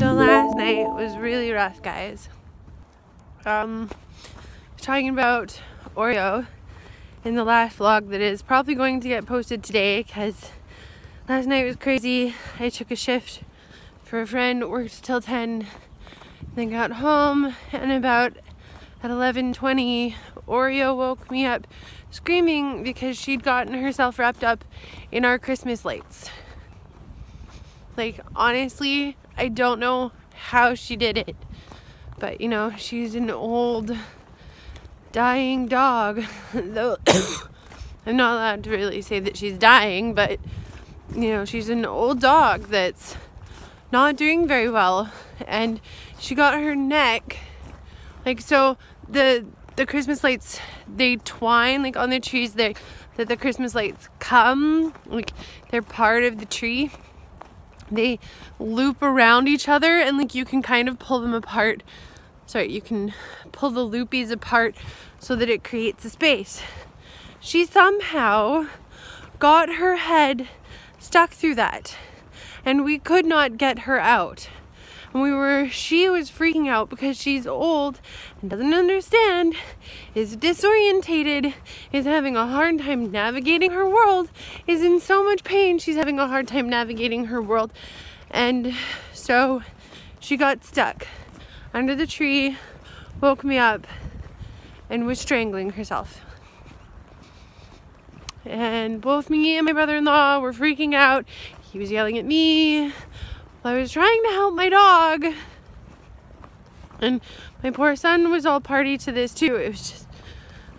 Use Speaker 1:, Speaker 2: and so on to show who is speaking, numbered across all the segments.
Speaker 1: So last night was really rough, guys. Um, talking about Oreo in the last vlog that is probably going to get posted today because last night was crazy. I took a shift for a friend, worked till 10, then got home and about at 11.20 Oreo woke me up screaming because she'd gotten herself wrapped up in our Christmas lights. Like honestly, I don't know how she did it. But you know, she's an old dying dog. Though I'm not allowed to really say that she's dying, but you know, she's an old dog that's not doing very well and she got her neck like so the the Christmas lights they twine like on the trees they that the Christmas lights come like they're part of the tree they loop around each other and like you can kind of pull them apart. Sorry you can pull the loopies apart so that it creates a space. She somehow got her head stuck through that and we could not get her out and we were she was freaking out because she's old and doesn't understand is disorientated is having a hard time navigating her world is in so much pain she's having a hard time navigating her world. And so she got stuck under the tree woke me up and was strangling herself. And both me and my brother-in-law were freaking out. He was yelling at me I was trying to help my dog. And my poor son was all party to this too. It was just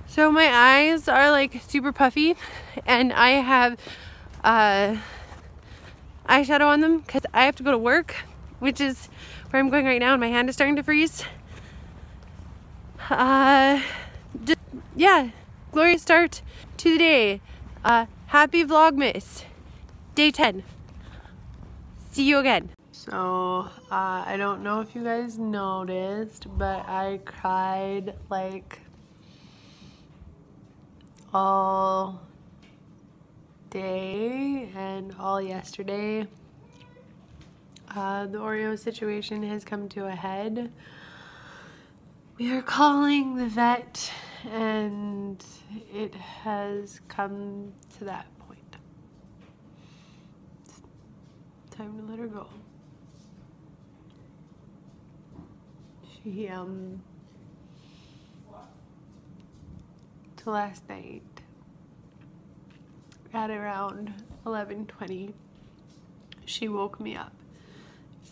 Speaker 1: so my eyes are like super puffy and I have uh, eyeshadow on them because I have to go to work, which is where I'm going right now and my hand is starting to freeze. Uh, just, yeah, glorious start to the day. Uh, happy Vlogmas, day 10 see you again. So, uh, I don't know if you guys noticed, but I cried like all day and all yesterday. Uh, the Oreo situation has come to a head. We are calling the vet and it has come to that time to let her go. She, um, to last night at around 11.20, she woke me up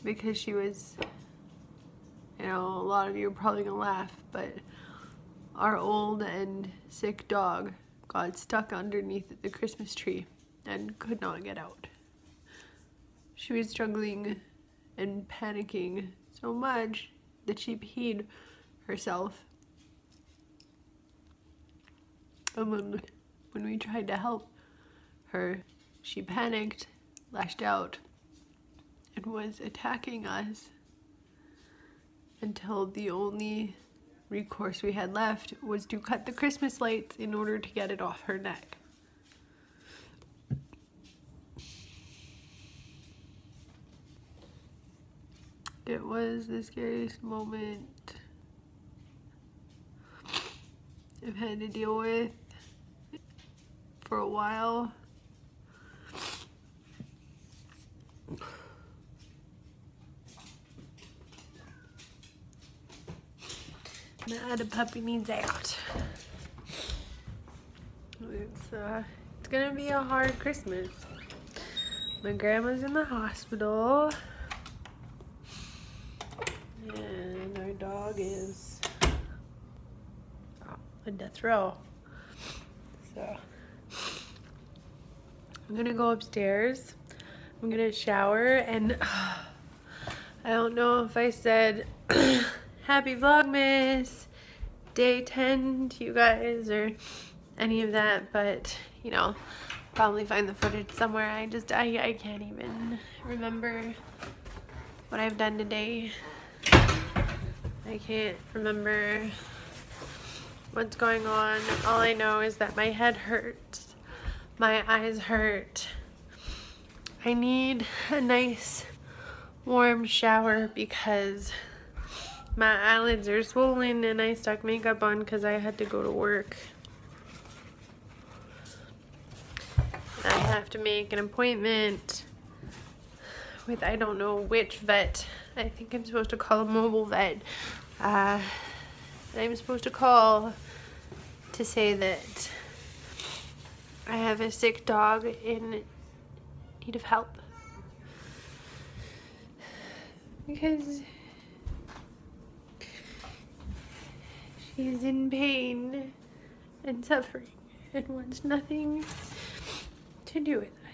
Speaker 1: because she was, you know, a lot of you are probably gonna laugh, but our old and sick dog got stuck underneath the Christmas tree and could not get out. She was struggling and panicking so much that she peed herself. And when, when we tried to help her, she panicked, lashed out, and was attacking us until the only recourse we had left was to cut the Christmas lights in order to get it off her neck. It was the scariest moment I've had to deal with for a while. My other puppy needs out. It's uh, it's gonna be a hard Christmas. My grandma's in the hospital. Dog is a death row. So I'm gonna go upstairs. I'm gonna shower and I don't know if I said happy Vlogmas day 10 to you guys or any of that, but you know, probably find the footage somewhere. I just, I, I can't even remember what I've done today. I can't remember what's going on. All I know is that my head hurts. My eyes hurt. I need a nice warm shower because my eyelids are swollen and I stuck makeup on because I had to go to work. I have to make an appointment with I don't know which vet. I think I'm supposed to call a mobile vet. Uh, I'm supposed to call to say that I have a sick dog in need of help. Because she's in pain and suffering and wants nothing to do with us.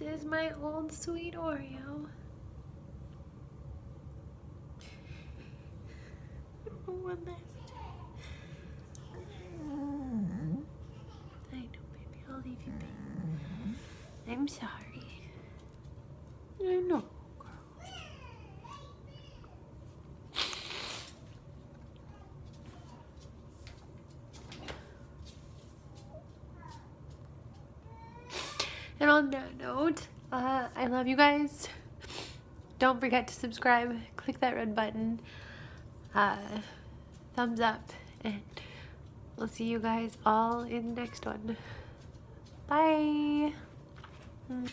Speaker 1: This is my old sweet Oreo. One last. I know, baby. I'll leave you be. I'm sorry. I know. On that note, uh, I love you guys. Don't forget to subscribe. Click that red button. Uh, thumbs up. And we'll see you guys all in the next one. Bye. Mm.